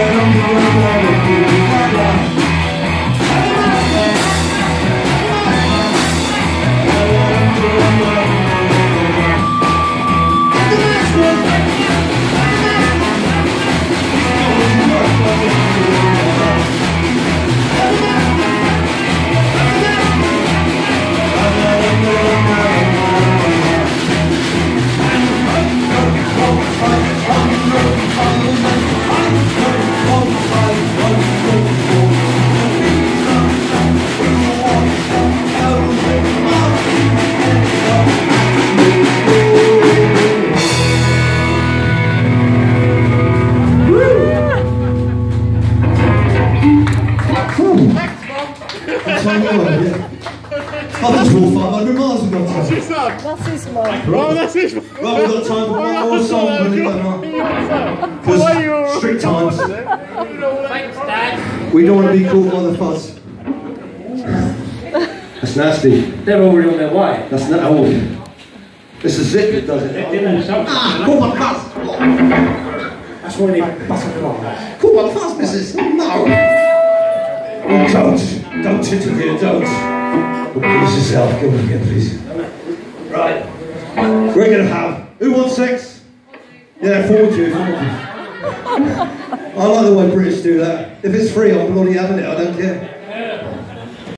I'm the one do. 500 miles we've got time. What's that? That's his mum. Oh, that's it. Right, we've got time for one more song, believe it or not. Why you all Because strict times. Thanks, Dad. We don't want to be caught by the fuzz. That's nasty. They're already on their way. That's not old. This is it that does it. Ah, call my fuzz. That's why they butterflies. Call my fuzz, missus. No. Oh, don't. Don't interfere, don't. Oh, please yourself. Come here, please. Right. We're going to have. Who wants sex? Yeah, forward you. forward you. I like the way British do that. If it's free, I'm bloody having it. I don't care.